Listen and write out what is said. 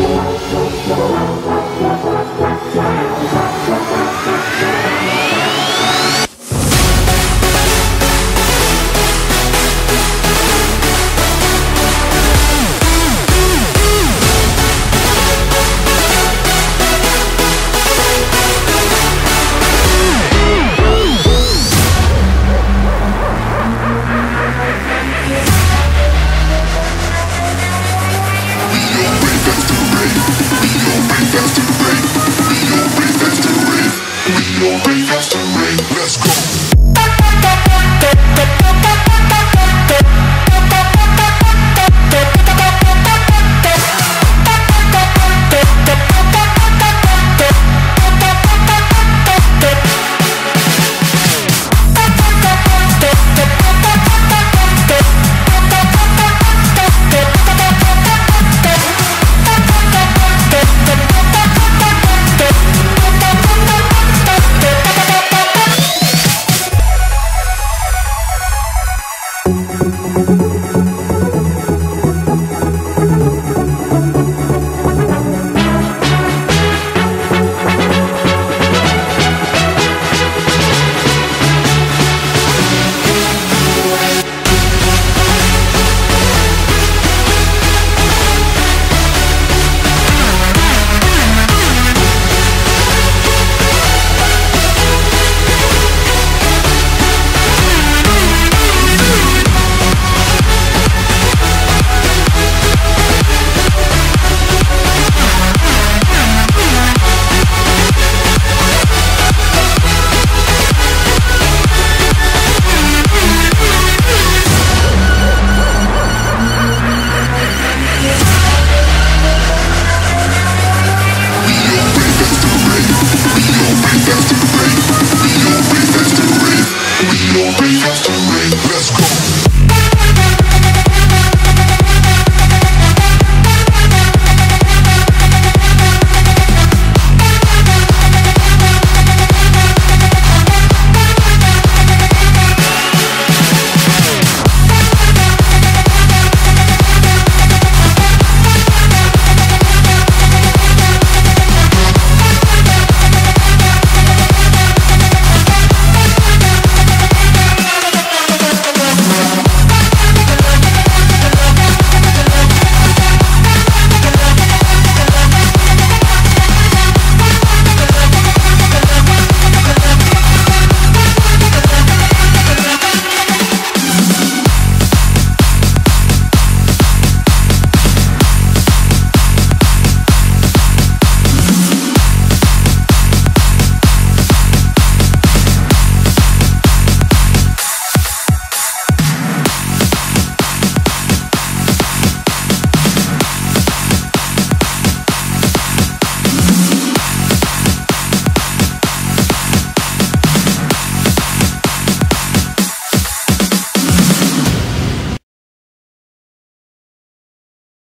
Música your breakfast